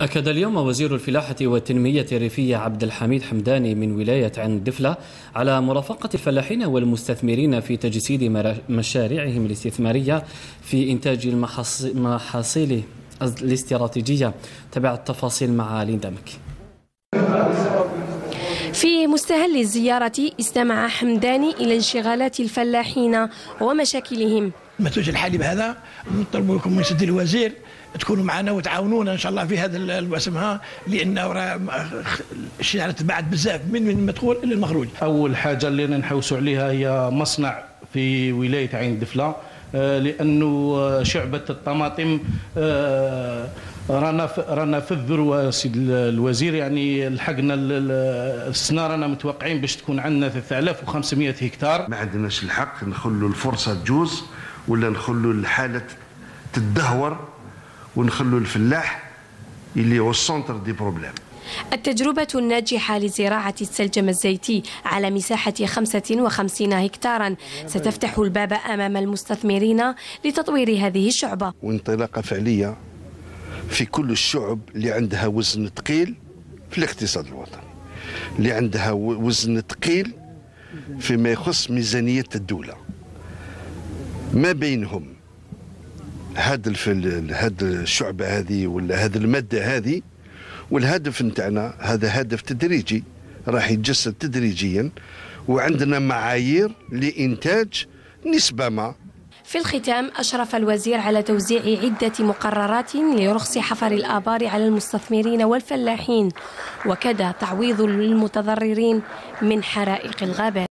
أكد اليوم وزير الفلاحة والتنمية الريفية عبد الحميد حمداني من ولاية عين دفلة على مرافقة الفلاحين والمستثمرين في تجسيد مشاريعهم الاستثمارية في إنتاج المحاصيل الاستراتيجية. تبع التفاصيل مع ليندا في مستهل الزيارة استمع حمداني إلى انشغالات الفلاحين ومشاكلهم. المنتوج الحالي بهذا نطلب لكم من سيدي الوزير تكونوا معنا وتعاونونا إن شاء الله في هذا الوسمها لأنه الشارع بعد بزاف من من المدخول إلى المخروج. أول حاجة اللي نحوسوا عليها هي مصنع في ولاية عين دفلة آه، لأنه شعبة الطماطم آه، رانا رانا في الذروه سيد الوزير يعني لحقنا السنة رانا متوقعين باش تكون عندنا 3500 هكتار ما عندناش الحق نخلوا الفرصة تجوز ولا نخلوا الحالة تدهور ونخلوا الفلاح اللي هو ال centre des problèmes التجربة الناجحة لزراعة السلجم الزيتي على مساحة 55 هكتارا. ستفتح الباب أمام المستثمرين لتطوير هذه الشعبة. وانطلاقة فعلية في كل الشعب اللي عندها وزن ثقيل في الاقتصاد الوطني. اللي عندها وزن ثقيل فيما يخص ميزانية الدولة. ما بينهم؟ هذا هذا الشعبة هذه ولا هذه المادة هذه والهدف نتاعنا هذا هدف تدريجي راح يتجسد تدريجيا وعندنا معايير لإنتاج نسبة ما. في الختام أشرف الوزير على توزيع عدة مقررات لرخص حفر الآبار على المستثمرين والفلاحين وكذا تعويض للمتضررين من حرائق الغابات.